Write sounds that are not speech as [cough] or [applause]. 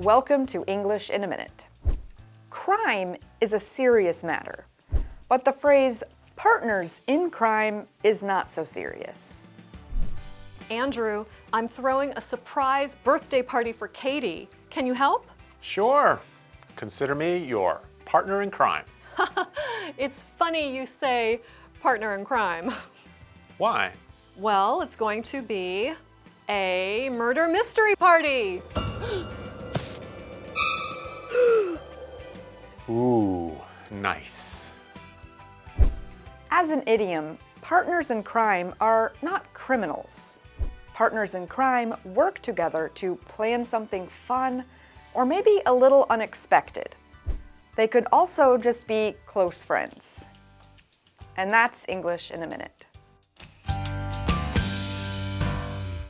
Welcome to English in a Minute. Crime is a serious matter, but the phrase partners in crime is not so serious. Andrew, I'm throwing a surprise birthday party for Caty. Can you help? Sure. Consider me your partner in crime. [laughs] It's funny you say partner in crime. Why? Well, it's going to be a murder mystery party. [gasps] Ooh, nice. As an idiom, partners in crime are not criminals. Partners in crime work together to plan something fun or maybe a little unexpected. They could also just be close friends. And that's English in a minute.